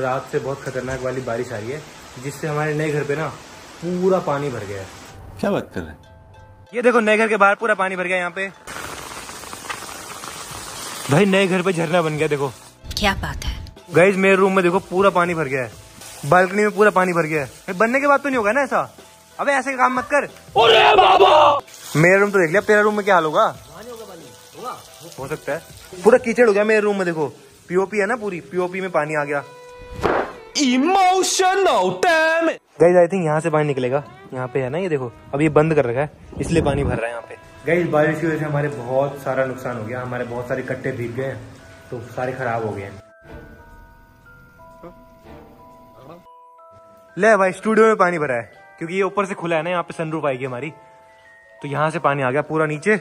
रात से बहुत खतरनाक वाली बारिश आ रही है जिससे हमारे नए घर पे ना पूरा पानी भर गया है। क्या बात कर रहे हैं? ये देखो नए घर के बाहर पूरा पानी भर गया यहाँ पे। भाई नए घर पे झरना बन गया देखो। क्या बात है? गाइज़ मेरे रूम में देखो पूरा पानी भर गया है। बालकनी में पूरा पानी भर गया है। बनने के बाद तो नहीं होगा ना ऐसा? अबे ऐसे काम मत कर। अरे बाबा! मेरा रूम तो देख लिया तेरा रूम में क्या हाल होगा? हो सकता है। पूरा कीचड़ हो गया मेरे रूम में देखो। पीओपी है ना पूरी पीओपी में पानी आ गया। Emotional damn guys I think यहाँ से पानी निकलेगा। यहाँ पे है ना ये देखो। अब ये बंद कर रखा है इसलिए पानी भर रहा है यहाँ पे। गाइज़ बारिश की वजह से हमारे बहुत सारा नुकसान हो गया। हमारे बहुत सारे कट्टे भीग गए तो सारे खराब हो गए ले भाई स्टूडियो में पानी भरा है क्योंकि ये ऊपर से खुला है ना यहाँ पे सनरूफ आएगी हमारी। तो यहाँ से पानी आ गया पूरा नीचे।